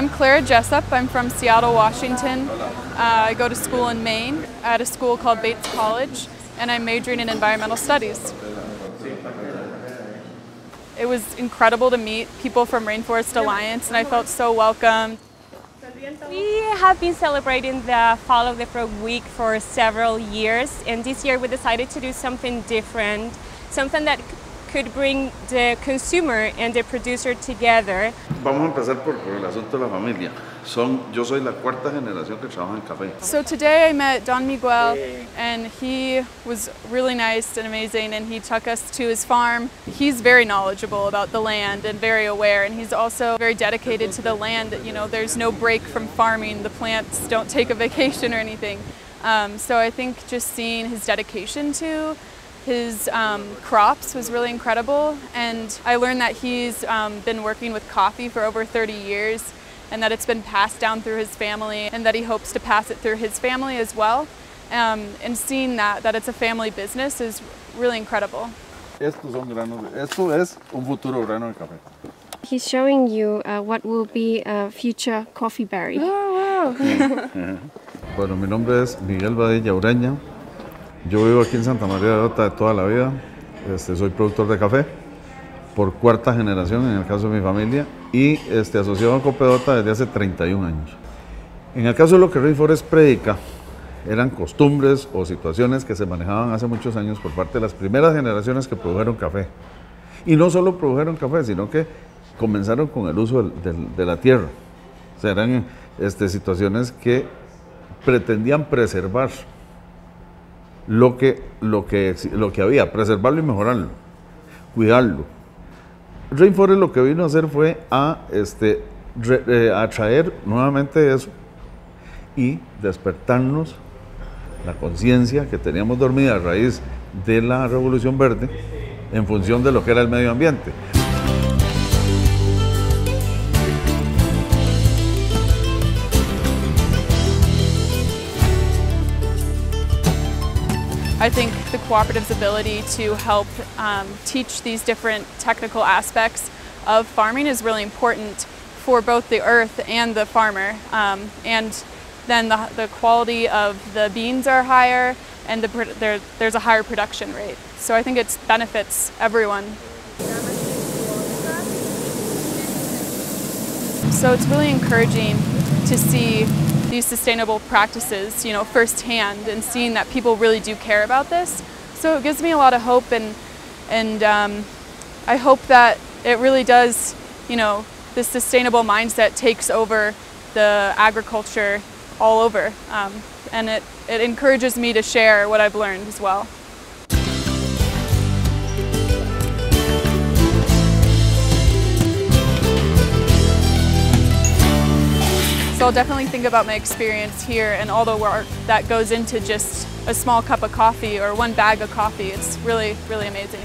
I'm Clara Jessup. I'm from Seattle, Washington. Uh, I go to school in Maine at a school called Bates College, and I'm majoring in environmental studies. It was incredible to meet people from Rainforest Alliance, and I felt so welcome. We have been celebrating the Follow the Frog Week for several years, and this year we decided to do something different, something that could bring the consumer and the producer together. Vamos a empezar por, por el asunto de la familia. Son, yo soy la cuarta generación que trabaja en café. So today I met Don Miguel, and he was really nice and amazing, and he took us to his farm. He's very knowledgeable about the land and very aware, and he's also very dedicated to the land. You know, there's no break from farming. The plants don't take a vacation or anything. Um, so I think just seeing his dedication to his um, crops was really incredible, and I learned that he's um, been working with coffee for over 30 years and that it's been passed down through his family and that he hopes to pass it through his family as well. Um, and seeing that, that it's a family business is really incredible. Estos son granos, esto es un futuro grano de café. He's showing you uh, what will be a future coffee berry. Wow! Bueno, mi nombre es Miguel Badilla Ureña. Yo vivo aquí en Santa María de Ota de toda la vida. Este, soy productor de café por cuarta generación en el caso de mi familia y este, asociado a Copedota desde hace 31 años. En el caso de lo que Rainforest predica, eran costumbres o situaciones que se manejaban hace muchos años por parte de las primeras generaciones que produjeron café. Y no solo produjeron café, sino que comenzaron con el uso de la tierra. O sea, eran este, situaciones que pretendían preservar lo que, lo, que, lo que había, preservarlo y mejorarlo, cuidarlo. Rainforest lo que vino a hacer fue a, este, re- eh, a traer nuevamente eso y despertarnos la conciencia que teníamos dormida a raíz de la Revolución Verde en función de lo que era el medio ambiente. I think the cooperative's ability to help um, teach these different technical aspects of farming is really important for both the earth and the farmer. Um, and then the, the quality of the beans are higher and the, there, there's a higher production rate. So I think it benefits everyone. So it's really encouraging to see these sustainable practices, you know, firsthand and seeing that people really do care about this. So it gives me a lot of hope and and um, I hope that it really does, you know, this sustainable mindset takes over the agriculture all over, um, and it, it encourages me to share what I've learned as well. So I'll definitely think about my experience here and all the work that goes into just a small cup of coffee or one bag of coffee. It's really, really amazing.